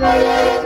Bye.